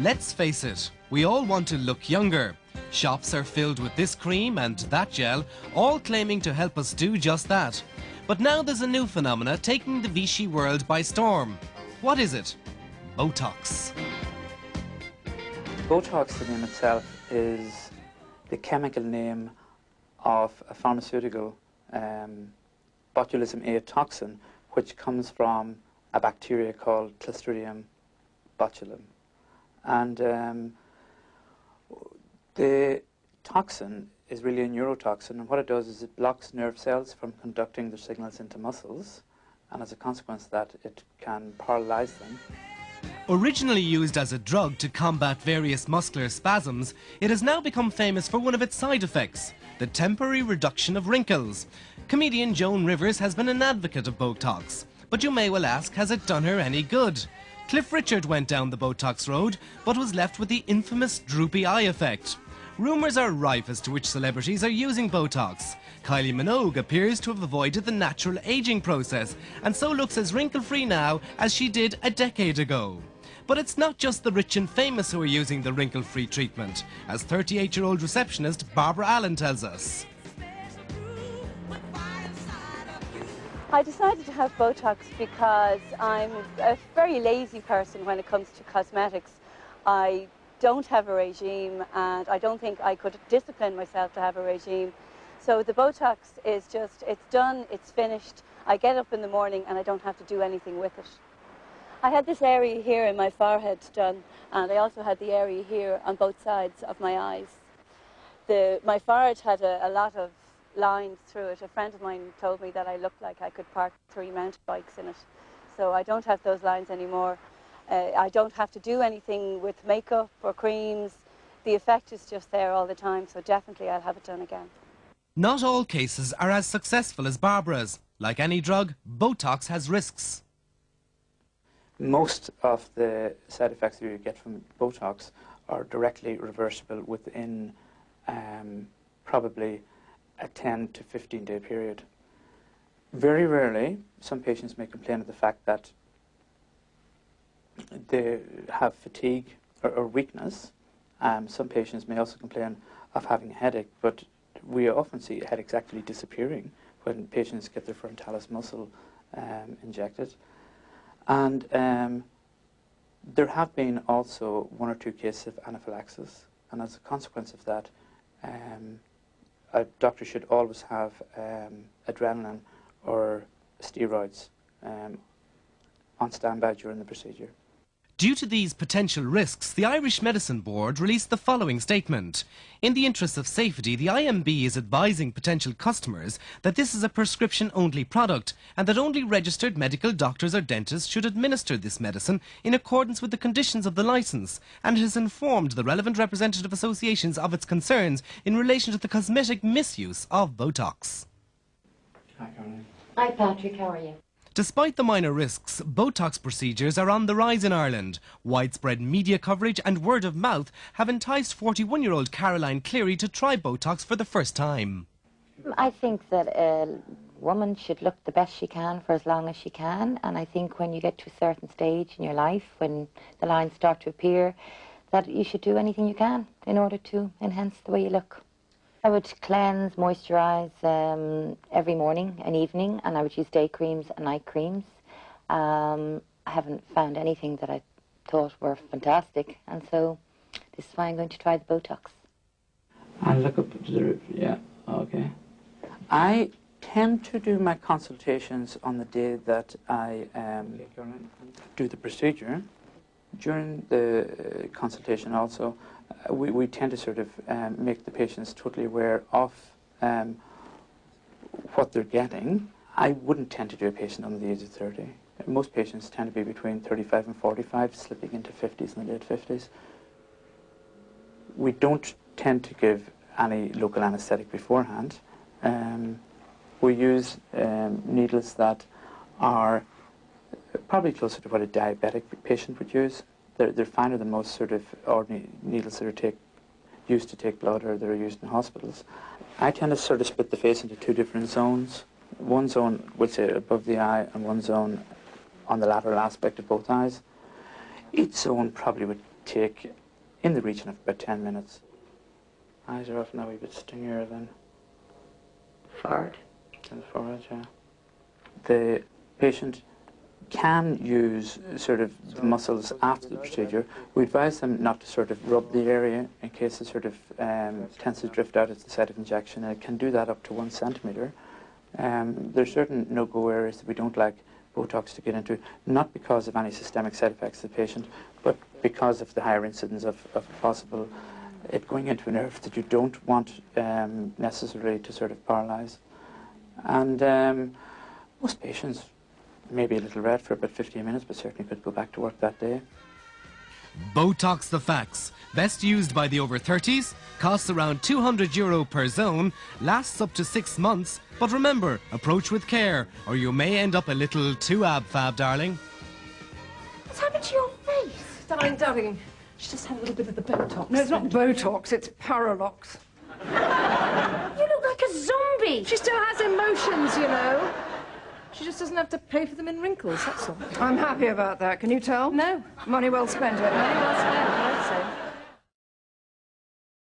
Let's face it, we all want to look younger. Shops are filled with this cream and that gel, all claiming to help us do just that. But now there's a new phenomena taking the Vichy world by storm. What is it? Botox. Botox, the name itself, is the chemical name of a pharmaceutical um, botulinum A toxin, which comes from a bacteria called Clostridium botulinum. And um, the toxin is really a neurotoxin, and what it does is it blocks nerve cells from conducting their signals into muscles, and as a consequence of that, it can paralyze them. Originally used as a drug to combat various muscular spasms, it has now become famous for one of its side effects, the temporary reduction of wrinkles. Comedian Joan Rivers has been an advocate of Botox, but you may well ask, has it done her any good? Cliff Richard went down the Botox road, but was left with the infamous droopy eye effect. Rumours are rife as to which celebrities are using Botox. Kylie Minogue appears to have avoided the natural aging process and so looks as wrinkle free now as she did a decade ago. But it's not just the rich and famous who are using the wrinkle free treatment, as 38 year old receptionist Barbara Allen tells us. I decided to have Botox because I'm a very lazy person when it comes to cosmetics. I don't have a regime and I don't think I could discipline myself to have a regime. So the Botox is just, it's done, it's finished. I get up in the morning and I don't have to do anything with it. I had this area here in my forehead done and I also had the area here on both sides of my eyes. The, my forehead had a, a lot of lines through it. A friend of mine told me that I looked like I could park three mountain bikes in it. So I don't have those lines anymore. Uh, I don't have to do anything with makeup or creams. The effect is just there all the time, so definitely I'll have it done again. Not all cases are as successful as Barbara's. Like any drug, Botox has risks. Most of the side effects that you get from Botox are directly reversible within um, probably a 10 to 15 day period. Very rarely, some patients may complain of the fact that they have fatigue or, or weakness. Um, some patients may also complain of having a headache, but we often see headaches actually disappearing when patients get their frontalis muscle um, injected. And um, there have been also one or two cases of anaphylaxis, and as a consequence of that, um, a doctor should always have um, adrenaline or steroids um, on standby during the procedure. Due to these potential risks, the Irish Medicine Board released the following statement. In the interest of safety, the IMB is advising potential customers that this is a prescription-only product and that only registered medical doctors or dentists should administer this medicine in accordance with the conditions of the licence and has informed the relevant representative associations of its concerns in relation to the cosmetic misuse of Botox. Hi, Caroline. Hi, Patrick. How are you? Despite the minor risks, Botox procedures are on the rise in Ireland. Widespread media coverage and word of mouth have enticed 41 year old Caroline Cleary to try Botox for the first time. I think that a woman should look the best she can for as long as she can. And I think when you get to a certain stage in your life, when the lines start to appear, that you should do anything you can in order to enhance the way you look. I would cleanse, moisturise um, every morning and evening, and I would use day creams and night creams. Um, I haven't found anything that I thought were fantastic, and so this is why I'm going to try the Botox. And look up to the roof, yeah, okay. I tend to do my consultations on the day that I um, do the procedure. During the consultation also, uh, we, we tend to sort of um, make the patients totally aware of um, what they're getting. I wouldn't tend to do a patient under the age of 30. Most patients tend to be between 35 and 45, slipping into 50s and the late 50s. We don't tend to give any local anaesthetic beforehand. Um, we use um, needles that are probably closer to what a diabetic patient would use. They're, they're finer than most sort of ordinary needles that are take, used to take blood or that are used in hospitals. I tend to sort of split the face into two different zones. One zone, would say, above the eye, and one zone on the lateral aspect of both eyes. Each zone probably would take in the region of about 10 minutes. Eyes are often a wee bit stingier than, Forward. than the forehead, yeah. The patient can use sort of the muscles after the procedure. We advise them not to sort of rub the area in case it sort of um, tends to drift out at the site of injection. And it can do that up to one centimetre. Um, there are certain no-go areas that we don't like Botox to get into, not because of any systemic side effects to the patient, but because of the higher incidence of, of possible it going into a nerve that you don't want um, necessarily to sort of paralyse. And um, most patients may be a little red for about 15 minutes, but certainly could go back to work that day. Botox the Facts. Best used by the over 30s, costs around 200 euro per zone, lasts up to six months. But remember, approach with care, or you may end up a little too ab fab, darling. What's happened to your face? Darling, darling, she just had a little bit of the Botox. No, it's not Botox, it's Paralox. you look like a zombie. She still has emotions, you know. She just doesn't have to pay for them in wrinkles, that's all. I'm happy about that. Can you tell? No. Money well spent, eh? Money well spent.